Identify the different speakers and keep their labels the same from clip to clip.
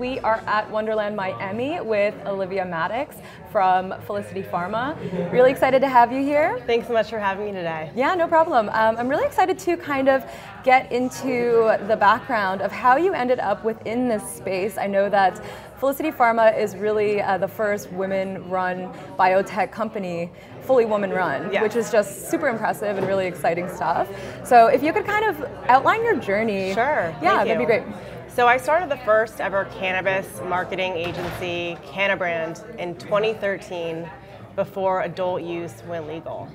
Speaker 1: We are at Wonderland Miami with Olivia Mannix from Felicity Pharma. Really excited to have you here.
Speaker 2: Thanks so much for having me today.
Speaker 1: Yeah, no problem. Um, I'm really excited to kind of get into the background of how you ended up within this space. I know that Felicity Pharma is really uh, the first women-run biotech company, fully woman-run,
Speaker 2: yes.
Speaker 1: which is just super impressive and really exciting stuff. So if you could kind of outline your journey.
Speaker 2: Sure.
Speaker 1: Yeah, that'd be great.
Speaker 2: So I started the first ever cannabis marketing agency, Cannabrand, in 2013 before adult use went legal.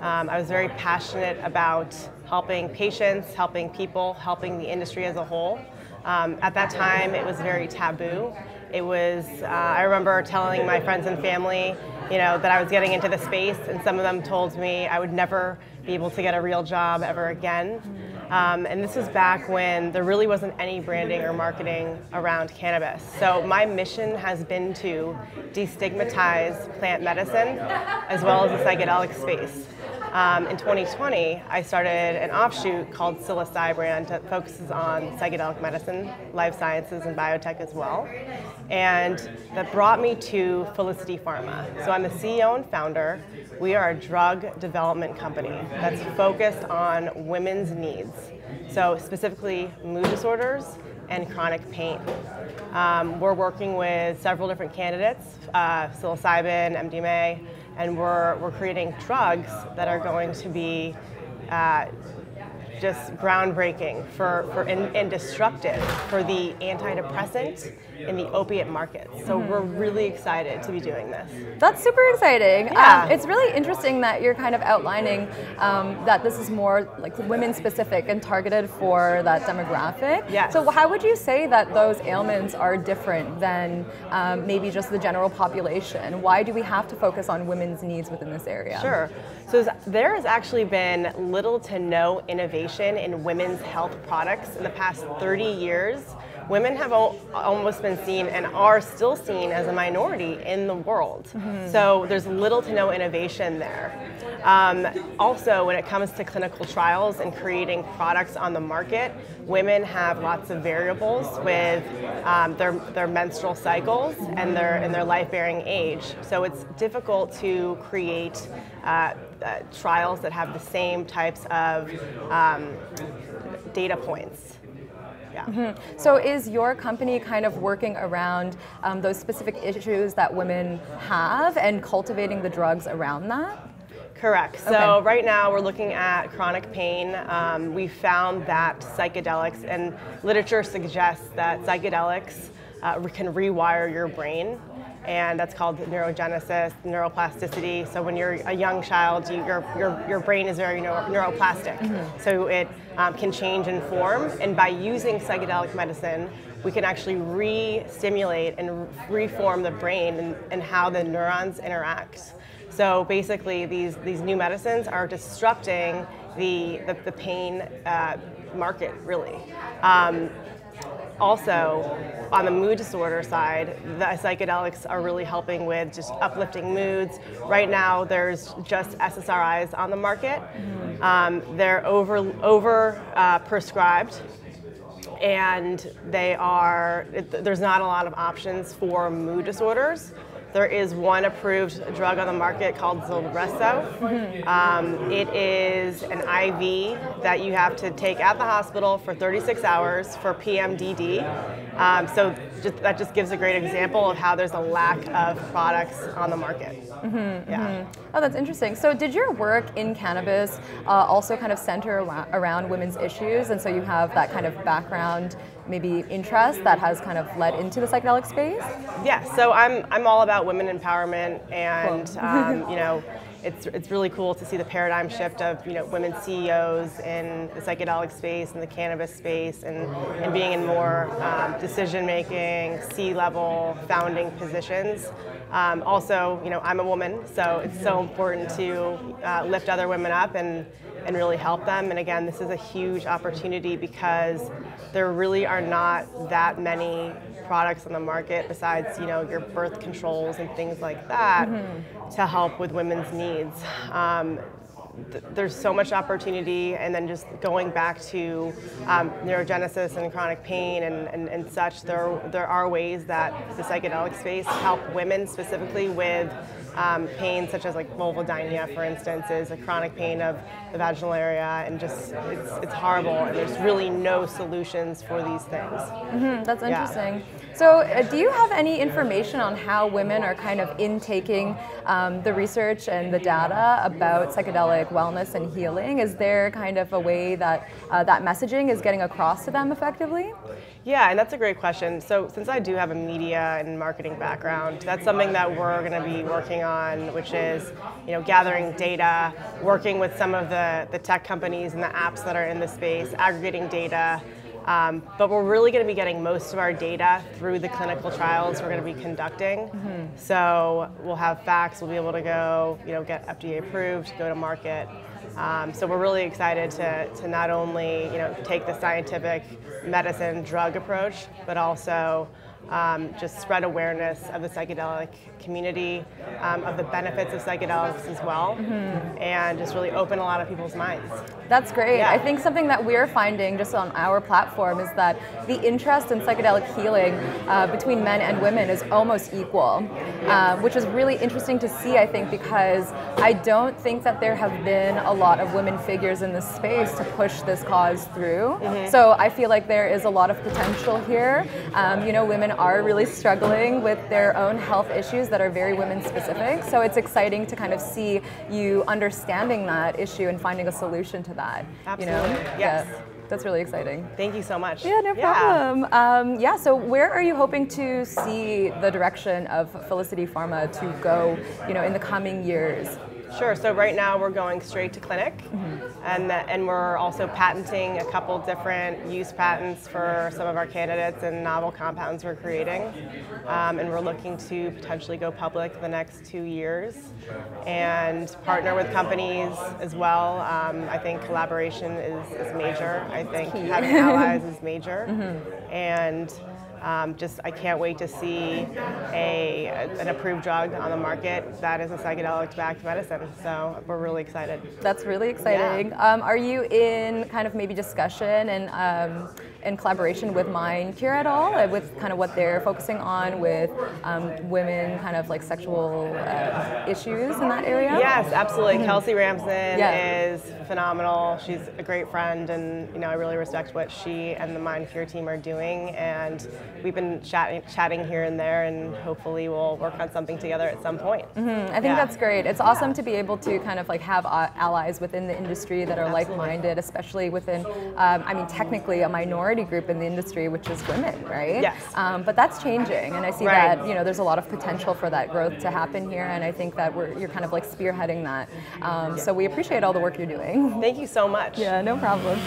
Speaker 2: Um, I was very passionate about helping patients, helping people, helping the industry as a whole. Um, at that time, it was very taboo. It was, uh, I remember telling my friends and family, you know, that I was getting into the space, and some of them told me I would never be able to get a real job ever again. Um, and this was back when there really wasn't any branding or marketing around cannabis. So my mission has been to destigmatize plant medicine as well as the psychedelic space. Um, in 2020, I started an offshoot called Psilocybrand that focuses on psychedelic medicine, life sciences, and biotech as well. And that brought me to Felicity Pharma. So I'm the CEO and founder. We are a drug development company that's focused on women's needs. So specifically mood disorders and chronic pain. Um, we're working with several different candidates, uh, psilocybin, MDMA, and we're, we're creating drugs that are going to be uh, just groundbreaking for, for and, and, disruptive for the antidepressant in the opiate market. So mm. we're really excited to be doing this.
Speaker 1: That's super exciting.
Speaker 2: Yeah.
Speaker 1: Um, it's really interesting that you're kind of outlining um, that this is more like women specific and targeted for that demographic.
Speaker 2: Yes.
Speaker 1: So how would you say that those ailments are different than um, maybe just the general population? Why do we have to focus on women's needs within this area?
Speaker 2: Sure. So there has actually been little to no innovation in women's health products in the past 30 years women have almost been seen and are still seen as a minority in the world. Mm-hmm. So there's little to no innovation there. Um, also, when it comes to clinical trials and creating products on the market, women have lots of variables with um, their, their menstrual cycles and their, and their life-bearing age. So it's difficult to create uh, uh, trials that have the same types of um, data points.
Speaker 1: Yeah. Mm-hmm. So is your company kind of working around um, those specific issues that women have and cultivating the drugs around that?
Speaker 2: Correct. So okay. right now we're looking at chronic pain. Um, we found that psychedelics and literature suggests that psychedelics uh, can rewire your brain and that's called neurogenesis, neuroplasticity. So when you're a young child, you, your, your, your brain is very neuro, neuroplastic. Mm-hmm. So it um, can change in form, and by using psychedelic medicine, we can actually re-stimulate and reform the brain and, and how the neurons interact. So basically, these, these new medicines are disrupting the, the, the pain uh, market, really. Um, also, on the mood disorder side, the psychedelics are really helping with just uplifting moods. Right now, there's just SSRIs on the market. Um, they're over over uh, prescribed, and they are. It, there's not a lot of options for mood disorders. There is one approved drug on the market called Zulresso. Mm-hmm. Um, it is an IV that you have to take at the hospital for 36 hours for PMDD. Um, so just, that just gives a great example of how there's a lack of products on the market.
Speaker 1: Mm-hmm, yeah. Mm-hmm. Oh, that's interesting. So did your work in cannabis uh, also kind of center around women's issues, and so you have that kind of background maybe interest that has kind of led into the psychedelic space?
Speaker 2: Yeah, so I'm, I'm all about women empowerment and, cool. um, you know, it's, it's really cool to see the paradigm shift of you know women CEOs in the psychedelic space and the cannabis space and, and being in more um, decision making, C level founding positions. Um, also, you know, I'm a woman, so it's so important to uh, lift other women up and, and really help them. And again, this is a huge opportunity because there really are not that many products on the market besides, you know, your birth controls and things like that mm-hmm. to help with women's needs. Um, th- there's so much opportunity, and then just going back to um, neurogenesis and chronic pain and, and, and such, there, there are ways that the psychedelic space help women specifically with um, pain such as like vulvodynia, for instance, is a chronic pain of the vaginal area, and just it's, it's horrible, and there's really no solutions for these things.
Speaker 1: Mm-hmm, that's interesting. Yeah. So, uh, do you have any information on how women are kind of intaking um, the research and the data about psychedelic wellness and healing? Is there kind of a way that uh, that messaging is getting across to them effectively?
Speaker 2: Yeah, and that's a great question. So, since I do have a media and marketing background, that's something that we're going to be working on, which is, you know, gathering data, working with some of the, the tech companies and the apps that are in the space, aggregating data, um, but we're really going to be getting most of our data through the clinical trials we're going to be conducting. Mm-hmm. So we'll have facts, we'll be able to go, you know, get FDA approved, go to market. Um, so we're really excited to, to not only, you know, take the scientific medicine drug approach, but also um, just spread awareness of the psychedelic community, um, of the benefits of psychedelics as well, mm-hmm. and just really open a lot of people's minds.
Speaker 1: That's great. Yeah. I think something that we're finding just on our platform is that the interest in psychedelic healing uh, between men and women is almost equal, uh, which is really interesting to see, I think, because I don't think that there have been a lot of women figures in this space to push this cause through. Mm-hmm. So I feel like there is a lot of potential here. Um, you know, women are really struggling with their own health issues that are very women specific. So it's exciting to kind of see you understanding that issue and finding a solution to that.
Speaker 2: Absolutely.
Speaker 1: You know?
Speaker 2: Yes.
Speaker 1: Yeah. That's really exciting.
Speaker 2: Thank you so much.
Speaker 1: Yeah, no problem. Yeah. Um, yeah, so where are you hoping to see the direction of Felicity Pharma to go, you know, in the coming years?
Speaker 2: Sure. So right now we're going straight to clinic, mm-hmm. and and we're also patenting a couple different use patents for some of our candidates and novel compounds we're creating, um, and we're looking to potentially go public the next two years, and partner with companies as well. Um, I think collaboration is, is major. I think having allies is major, mm-hmm. and um, just I can't wait to see a, an approved drug on the market that is a psychedelic-backed medicine. So we're really excited.
Speaker 1: That's really exciting. Yeah. Um, are you in kind of maybe discussion and um, in collaboration with Mind MindCure at all, with kind of what they're focusing on with um, women, kind of like sexual uh, issues in that area?
Speaker 2: Yes, absolutely. Kelsey Ramsden yeah. is phenomenal. She's a great friend, and you know I really respect what she and the MindCure team are doing. And we've been chatting, chatting here and there, and hopefully we'll work on something together at some point.
Speaker 1: Mm-hmm. I think yeah. that's great. It's awesome yeah. to be able to kind of like have uh, allies within the industry that are like-minded, especially within, um, I mean, technically a minority group in the industry, which is women, right?
Speaker 2: Yes.
Speaker 1: Um, but that's changing, and I see right. that you know there's a lot of potential for that growth to happen here, and I think that we're you're kind of like spearheading that. Um. So we appreciate all the work you're doing.
Speaker 2: Thank you so much.
Speaker 1: Yeah, no problem.